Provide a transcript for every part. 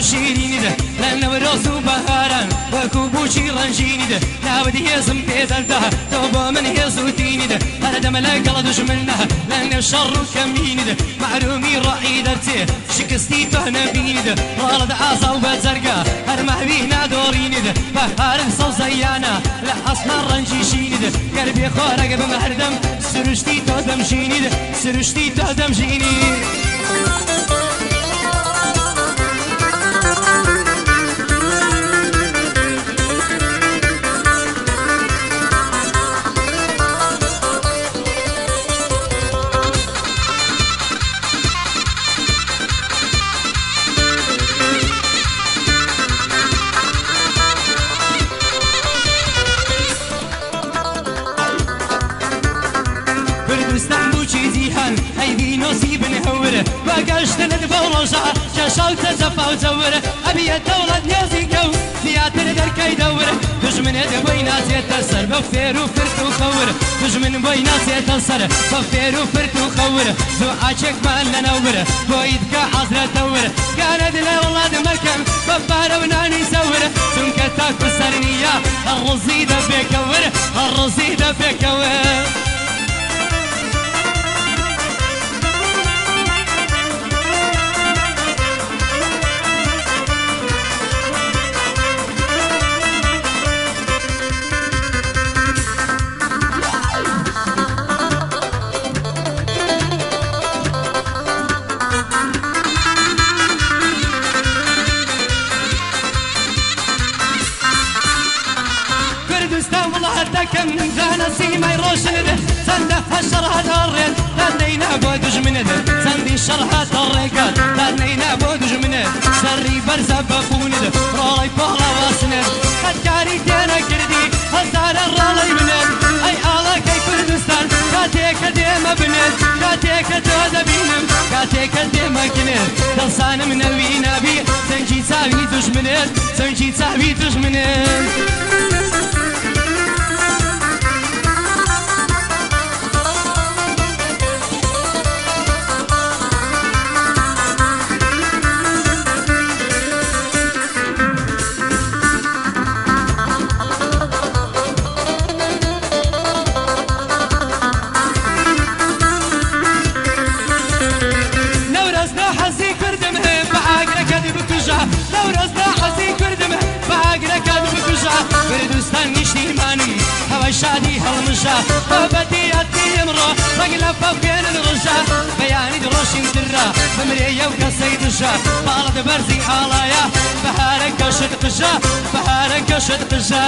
و شیرینید لە نەوەرۆز و بەهاران وەکو بچی ڕەنژینید ناودی هێزم پێدەدا تۆ بۆ من هێز و دینید هەرە دەمە لە گەڵە دژمندا لە نێو شەڕ و کەمینید معرومی ڕعی دەرتێ شکستی تۆ نەبینید ڕاڵەدا ئازا و بەجەرگا هەرمەوی نادۆڕینید بەهارم سەوزەیانە لە حەسمان ڕەنجی شینید گەر بێ تو بمە هەردەم سروشتی تو دەمژینید سروشتی تۆ دەمژینید Thank you. صوت زفا وزور أبي ئەبیە دەوڵەت نێزی گە و زیاتر دەرکەی دەورە دژمنە دەبی نازێتە سەر بە فێر و فرت و خەورە دژمن بۆی نازێتە سەر بە فێر و فرت و خەورە زۆ ئاچێکمان لەنەورە بۆیدکە حەزرەتەورە گانە دلێ وڵات مەکەم بە پارە و نانی کەم جانە سیمای ڕۆشن دە چەندە هەشەڕهدا ڕێن تا نەینا بۆ دژمنە دە چەندی شەڕهاتە ڕێکات تا نەینا بۆ دژمنە سەرری بەرزە بەخونە دە ڕۆڵی پاڵاواسنە هەتکاری تێنە کردی هەزارە ڕاڵی منە ئەی ئاڵەکەی کوردستان کاتێکە دێمە بنێت کاتێکە تۆ دەبینم کاتێکە دێمەکنێت دەسانم نەوی نبی سەنگی چاوی دژمنێت سەنگی چاوی دژمنێت. لەو ڕزدا حەزی کردم باگرەکان بکوژا بردوستان نیشتیمانم هەوە شادی هەڵمشا بابەتی هەتی ئەمڕۆ ڕەگ لە پەپێنن ڕژا بەیانی ڕۆشین درا بمرێ یەو کەسەی دژا باڵت بەرزی ئاڵایە بەهارە کەشت قژا بەهارە کەشت قژا.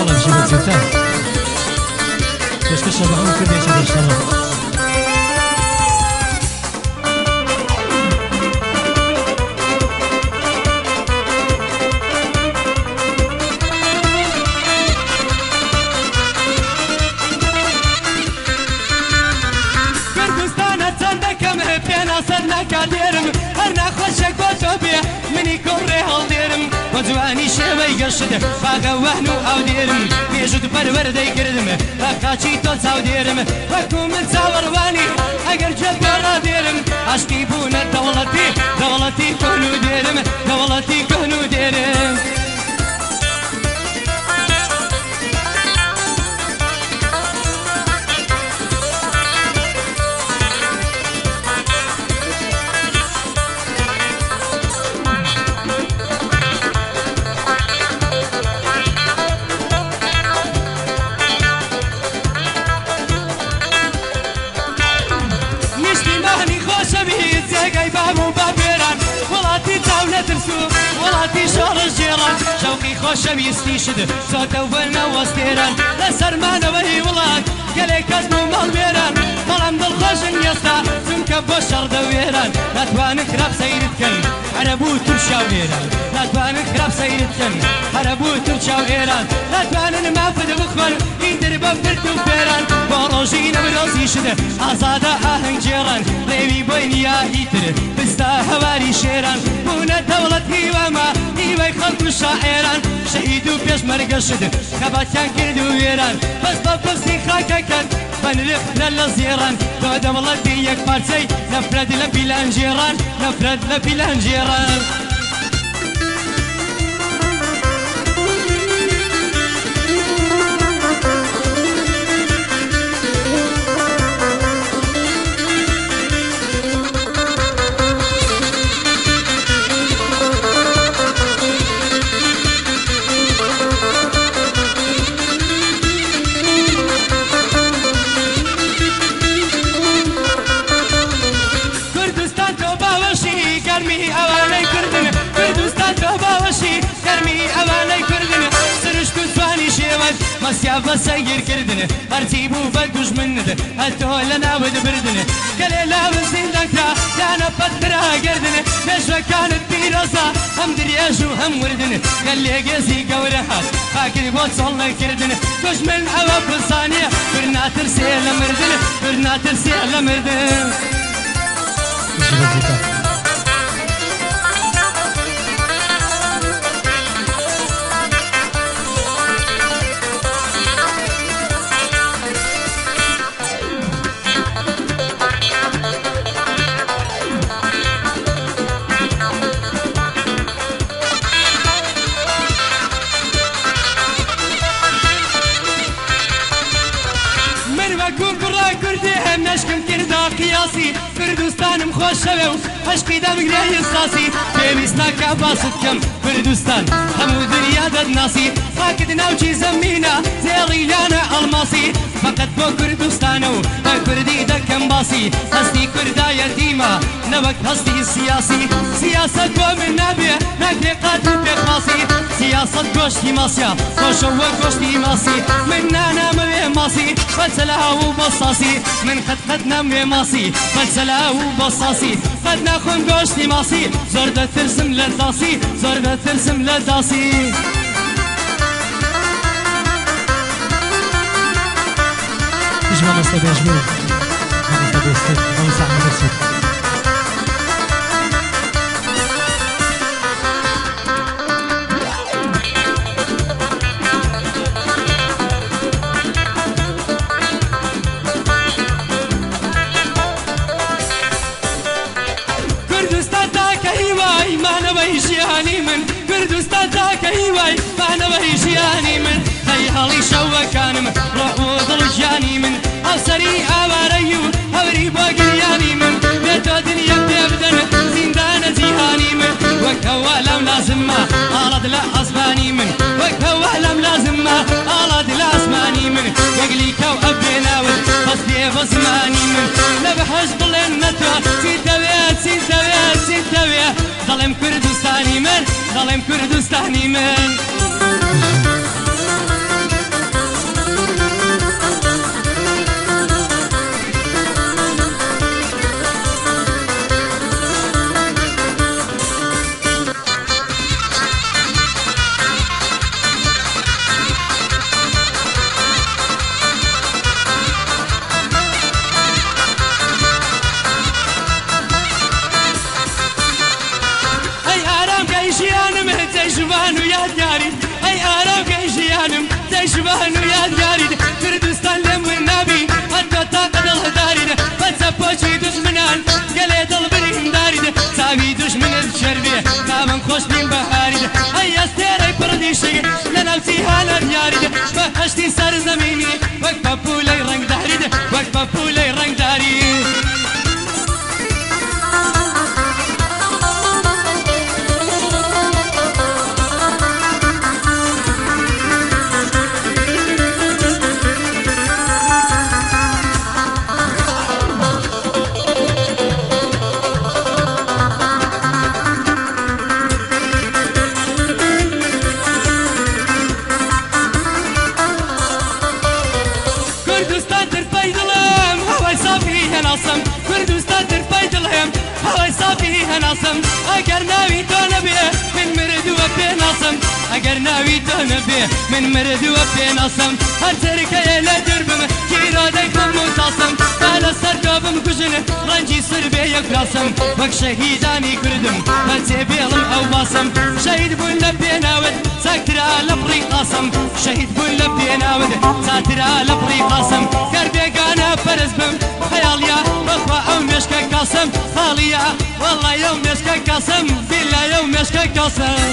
Olá, Gilberto Santana. Keşke sabahın kıdesi de sabah. Kurdistan etsen de hep yana sen ne هەر ناخۆشە بۆ تۆ بێ منی کۆڕێ هەڵدێرم بە جوانی شێوەی گەشت باگە وەهن و هاودێرم بێژت بەروەەردەی کردم بە قاچی تۆ چاودێرم وەکو من چاوەڕوانی ئەگەر جێت بەڕادێرم عشکی بوونە دەوڵەتی دەوڵەتی کۆن و دێرم دەوڵەتی کۆن و دێرم. ترسو وڵاتی شۆڕش جێڕان شەوقی خۆشەویستی شد سۆتەوبەر نەوەستێران لە سەرمانەوەی وڵات گەلێک کەس و ماڵوێران بەڵام دڵخۆشن ئێستا چونکە بۆ شەڕ دەوێران ناتوانن خراپ سەیرتکەن هەرەبوو تورشاوێران ناتوانن خراپ سەیرتکەن هەرەبوو تورچاوێران ناتوانن مافت بخۆن این دەربە برد و فێران ڕۆژینە برۆزی شدە ئازادە ئاهنگگێڕان لێوی بۆینیا ئیتر بستا هەواری شێران بوونە دەوڵەت هیوەمە هیوەی خەڵک و شاعێران شەهید و پێشمەرگە شدە کە باتیان کرد و وێران بەس بە پستی خاکەکەن بەنرخ لە لە زێران بۆ دەوڵەتی یەک پارچەی نەفرەت لە پیلان ژێران نەفرەت لە پیلان ژێران. قافة سير كردني أرتيب وفقوش منده هالتول أنا ود بردني كليلة بزين دكرا دانا بطرا قردني نجوة كانت بيروسا هم درياش وهم وردني قلي قيسي قورها خاكري بوت صلى كردني كوش من عواب بصانية برنا ترسي لمردني برنا ترسي لمردني ئەش پیدا بگرای ئێستاسی پێویستە کا باست کەم کوردستان هەموو دنیا دەدناسی خاکت ناوچی زەمینە زێڕیلانە ئەلماسی فقط بۆ کوردستانە و بە کوردی دەکەم باسی هەستی کوردایە دیمە نەوەک هەستی سیاسی سیاست بۆ من نابێ نەکرێ قاتل پێخواسی سیاست گۆشتی ماسیە خۆشە وە گۆشتی ماسی من نانامەوێ ماسی بەچەلا و بەساسی من خد قەتقەت ناموێ ماسی بەچەلا و بەساسی خد ناخۆن گۆشتی ماسی زۆر دەترسم لە داسی زۆر دەترسم لە داسی. مش ما مستبيش بيه ما مستبيش بيه ما مستبيش بيه هەڵی شەوەکانم ڕۆ دڵ ژانی من سری آوارەی و هەوری بۆ گریانی من بێ تۆ دنیا پێ بدەن زیندانە من وەکەوە لەم لازممە ئاڵەت لە ئاسمانی من وەکەوە لەم لازممە ئاڵات لە ئاسمانی من وەگلی کەو ئەبێناون بەس پێ بە زمانی من لە بەهەش بڵێن نەتۆ چی دەوێت چی دەوێت من دەڵێم کوردستانی من جیانم ته جوانو یادگاری ای آرام جیانم ته جوانو یادگاری کردستان لم نبی حتی تا قدل دارید بس پوچی دشمنان گله دل بریم دارید ساوی دشمن از شربیه نامم خوش بین بهارید ای استیر ای پردیشی لنفسی حالم یارید بهشتی سر زمینی وقت پولی رنگ دارید وقت پولی رنگ دارید ناوی تۆ نەبێ من مردووە پێ ناسم ئەگەر ناوی تۆ نەبێ من مردووە پێناسم هەرتەرکەیە لە دربم گیرادەی بم و تاسم تا لە سەر تۆ بمکوژنە ڕەنجی سر بێ یەکلاسم وەک شەهیدانی کردم هەرچێ بێڵم ئەو باسم شەید بوون لە پێناوت ساکرا لە پڕی قاسم شەهید بوون لە پێناوت چاترا لە پڕی قاسم کردێگانە پەرز بم خەیاڵیا بەخوا ئەو مێشکە کاسم خاڵیە وەڵای ئەو مێشکە کاسم فیلای ئەو مێشکە کاسم.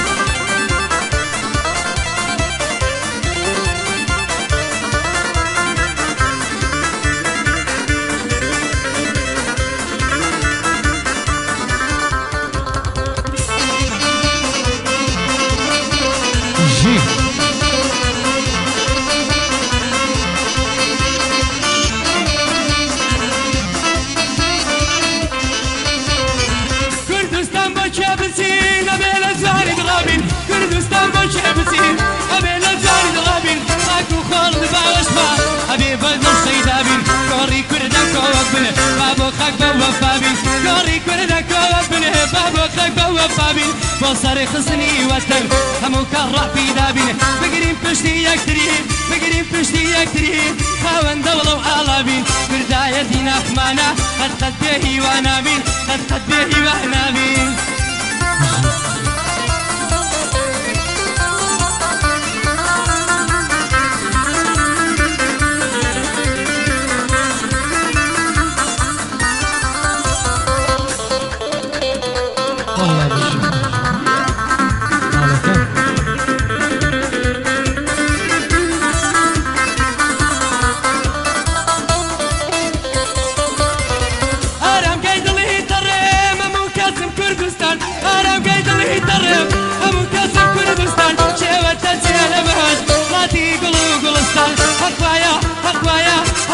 شمسين أبي الأزهر دغابين كردستان بن شمسين أبي الأزهر دغابين أكو خالد بعشما أبي بدر سيد أبين كوري كردن كوابن بابو خاك بوفابين كوري كردن كوابن بابو خاك بوفابين بصر خصني وطن همو كرع في دابين بقرين پشتی یەکترین بگرین پشتی یەکترین خاوەندە بڵەو ئاڵابین بردایەتی ناخمانە هەرقەت بێ هیوانابین هەرقەت بێ هیوانابین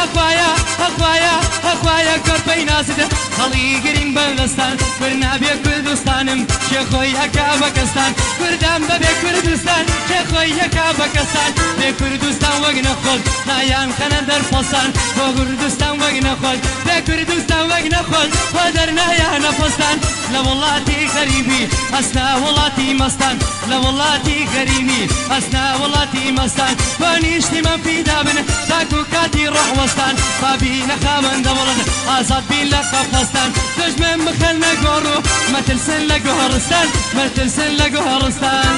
هەخواە هەخواە هەخواە کەپەی نازدە خەڵی گرنگ بەندستان پر نابێ کوردستانم شێخۆی هەکا بەکەستان کوردان بەبێ کوردستان شێخۆی هەکا بەکەستان بێ کوردستان وەک نەخۆل نایان خەنە دەرپۆسان بۆ کوردستان وەک نەخۆل بێ کوردستان وەک نەخۆل خۆ دەرنایە نەپۆستان لە وڵاتی غەریبی ئەسنا وڵاتی مەستان لە وڵاتی گەریمی ئەسنا وڵاتی مەستان بەنیشتی من پیدا بن تاک و کاتی ڕەحوەستان بابی نەخامن دەوڵن ئازاد بین لە قەفەستان دژمن مخەل نەگۆڕ و مەتلسن لە گۆهڕستان مەتلسن لە گۆهڕستان.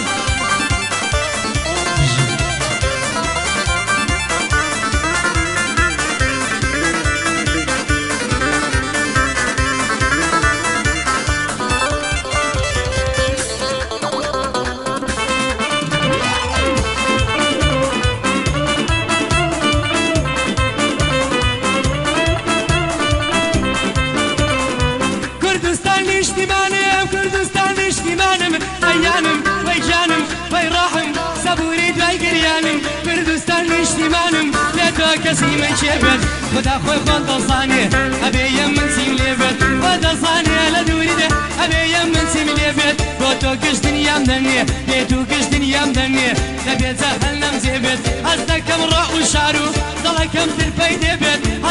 کەسی من چێبێت خدا خۆی خۆن دەزانێ ئەبێە من چیم لێبێت بە دەزانێ لە دووری دێ ئەبێە من چیم لێبێت بۆ تۆ گشتنیام دەنێ بێت و گشتنیام دەنێ دەبێتە هەل نەم جێبێت ئەس دەکەم ڕە و شار و دڵەکەم ترپەی دێبێت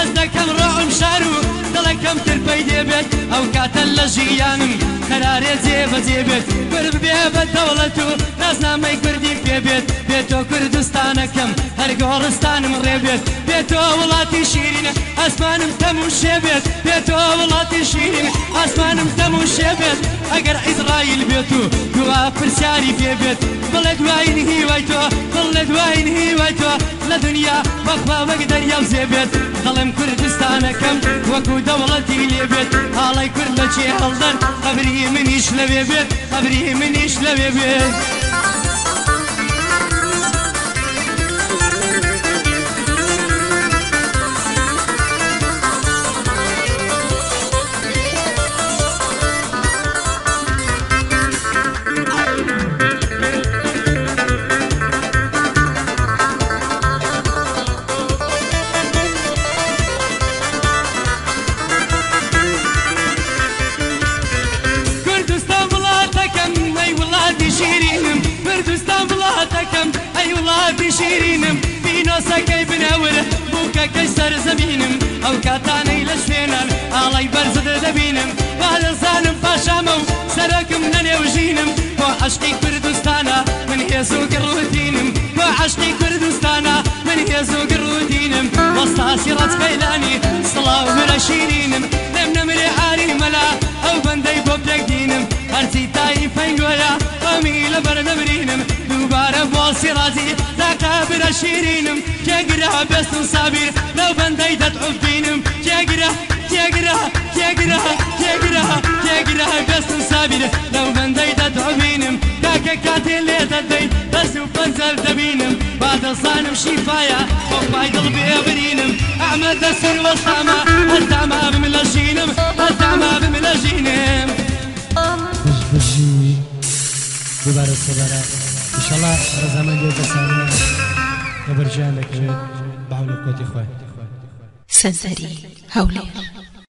حەز دەکەم ڕۆم شار و دڵەکەم ترپەی دێبێت ئەو کاتە لە ژیانم خەرارێ جێ بەجێبێت برد بێ بە دەوڵەت و نازنامەی کوردی پێبێت بێتۆ کوردستانەکەم هەرگۆڕستانم ڕێبێت بێتۆ وڵاتی شیرینە ئەسمانم تەم و شێبێت بێتۆ وڵاتی شیرین ئاسمانم تەم و شێبێت ئەگەر ئیزرائیل بێت و گووا پرسیاری پێبێت بڵێ دوایین هیوای تۆ بڵ لە دوایین هیوای تۆ لە دنیا بەخوا وەک دەریاو زێبێت دەڵێم کوردستانەکەم وەکو دەوڵەتی لێبێت هاڵی کورد لە چێ هەڵدەن قبری منیش لەوێ بێت قبری منیش لەوێ بێت. دەبینم با لەزانم پاشامە و سەرەکم لە عشقی کوردستانە من هێز و عشقی کوردستانە من هێز و گڕوتینم وەستاسی ڕەتپەیلانی سڵاو مرە شیرینم لەم نەمرێ عاری مەلا ئەو بەندەی بۆ پێکدینم هەرچی تایی پەنگۆیە ئەمی لەبەر نەمرینم دووبارە بۆسی ڕازی شیرینم تێگرە بەست و سابیر لەو بەندەی دەتعوبینم تێگرە تێگرە عابده لو بندي تدعو بينم ذاك كاتل لي تدي بس وفنزل دبينم بعد صانم شفايا وباي قلبي ابرينم اعمد السر والطعمة الطعمة بملاجينم الطعمة بملاجينم بش بشي ببارك صبرا ان شاء الله زمان جيت سامنا وبرجع لك بعون قوتي خوي سنسري هولي